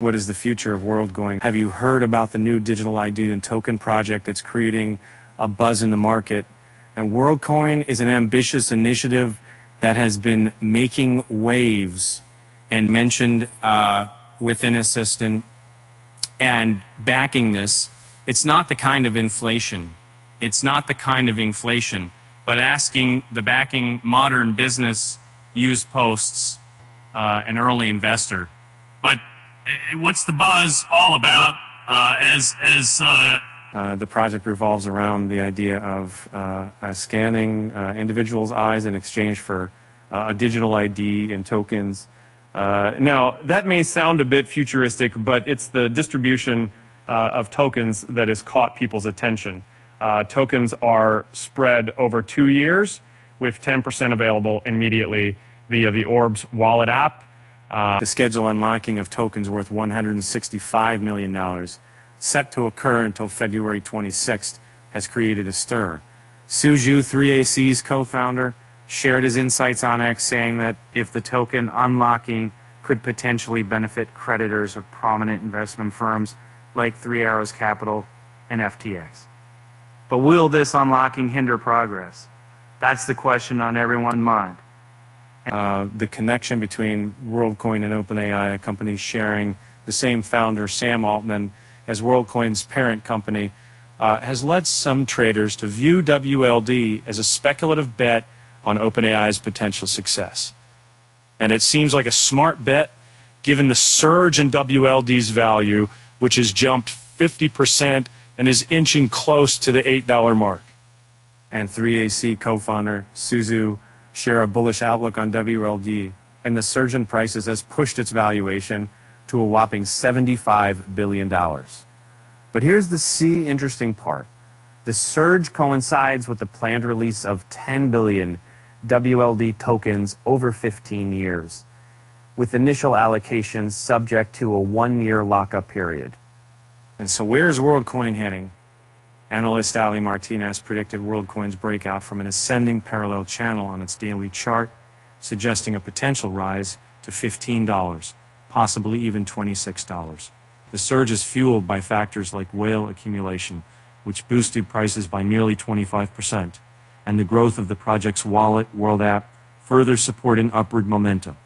What is the future of WorldCoin? Have you heard about the new digital ID and token project that's creating a buzz in the market? And WorldCoin is an ambitious initiative that has been making waves and mentioned uh, within Assistant and backing this. It's not the kind of inflation. It's not the kind of inflation, but asking the backing modern business use posts uh, an early investor. But what's the buzz all about? Uh, as as uh, uh, the project revolves around the idea of uh, scanning individuals' eyes in exchange for a digital ID and tokens. now, that may sound a bit futuristic, but it's the distribution of tokens that has caught people's attention. tokens are spread over two years, with 10% available immediately via the Orbs wallet app. The schedule unlocking of tokens worth $165 million, set to occur until February 26th, has created a stir. Su Zhu, 3AC's co-founder, shared his insights on X, saying that if the token unlocking could potentially benefit creditors of prominent investment firms like Three Arrows Capital and FTX. But will this unlocking hinder progress? That's the question on everyone's mind. Uh, the connection between WorldCoin and OpenAI, a company sharing the same founder, Sam Altman, as WorldCoin's parent company, uh, has led some traders to view WLD as a speculative bet on OpenAI's potential success. And it seems like a smart bet given the surge in WLD's value, which has jumped 50% and is inching close to the $8 mark. And 3AC co-founder Su Zhu share a bullish outlook on WLD, and the surge in prices has pushed its valuation to a whopping $75 billion. But here's the C interesting part. The surge coincides with the planned release of 10 billion WLD tokens over 15 years, with initial allocations subject to a one-year lockup period. And so where's WorldCoin heading? Analyst Ali Martinez predicted WorldCoin's breakout from an ascending parallel channel on its daily chart, suggesting a potential rise to $15, possibly even $26. The surge is fueled by factors like whale accumulation, which boosted prices by nearly 25%, and the growth of the project's wallet world app, further supporting upward momentum.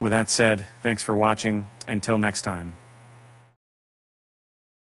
With that said, thanks for watching. Until next time.